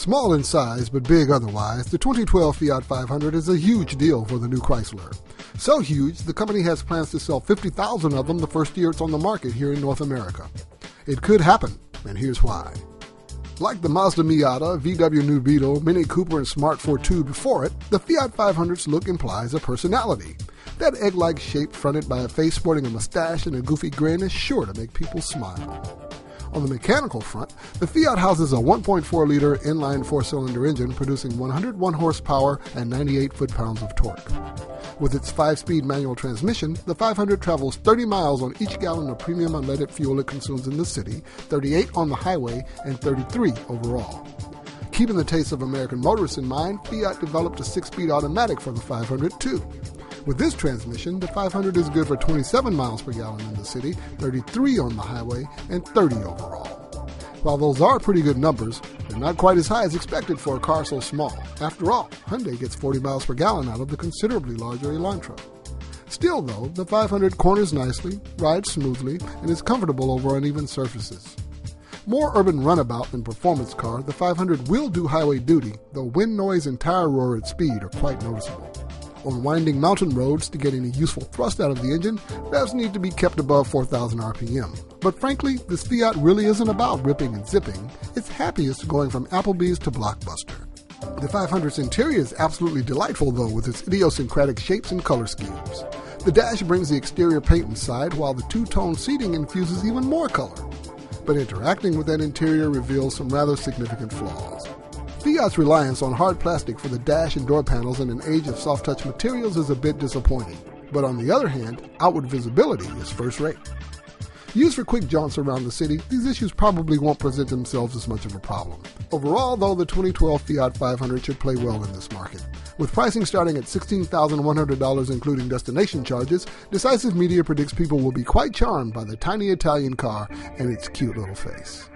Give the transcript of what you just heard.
Small in size but big otherwise, the 2012 Fiat 500 is a huge deal for the new Chrysler. So huge, the company has plans to sell 50,000 of them the first year it's on the market here in North America. It could happen, and here's why. Like the Mazda Miata, VW New Beetle, Mini Cooper, and Smart Fortwo before it, the Fiat 500's look implies a personality. That egg-like shape fronted by a face sporting a mustache and a goofy grin is sure to make people smile. On the mechanical front, the Fiat houses a 1.4 liter inline four cylinder engine producing 101 horsepower and 98 foot pounds of torque. With its 5 speed manual transmission, the 500 travels 30 miles on each gallon of premium unleaded fuel it consumes in the city, 38 on the highway, and 33 overall. Keeping the taste of American motorists in mind, Fiat developed a 6 speed automatic for the 500 too. With this transmission, the 500 is good for 27 miles per gallon in the city, 33 on the highway, and 30 overall. While those are pretty good numbers, they're not quite as high as expected for a car so small. After all, Hyundai gets 40 miles per gallon out of the considerably larger Elantra. Still, though, the 500 corners nicely, rides smoothly, and is comfortable over uneven surfaces. More urban runabout than performance car, the 500 will do highway duty, though wind noise and tire roar at speed are quite noticeable. On winding mountain roads, to get any useful thrust out of the engine, revs need to be kept above 4,000 RPM. But frankly, this Fiat really isn't about ripping and zipping. It's happiest going from Applebee's to Blockbuster. The 500's interior is absolutely delightful, though, with its idiosyncratic shapes and color schemes. The dash brings the exterior paint inside, while the two tone seating infuses even more color. But interacting with that interior reveals some rather significant flaws. Fiat's reliance on hard plastic for the dash and door panels in an age of soft touch materials is a bit disappointing. But on the other hand, outward visibility is first rate. Used for quick jaunts around the city, these issues probably won't present themselves as much of a problem. Overall, though, the 2012 Fiat 500 should play well in this market. With pricing starting at $16,100 including destination charges, Decisive Media predicts people will be quite charmed by the tiny Italian car and its cute little face.